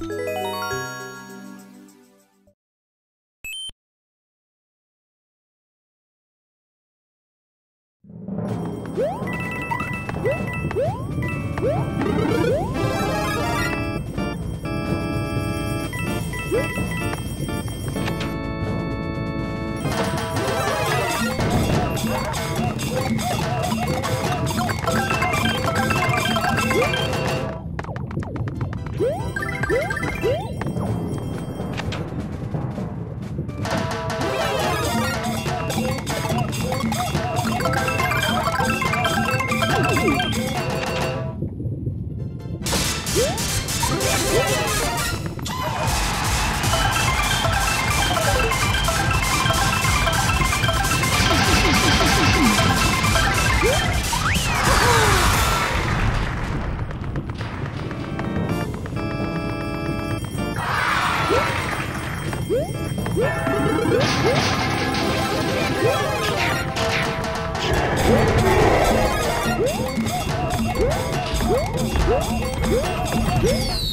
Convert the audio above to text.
Woo! Woo! Woo!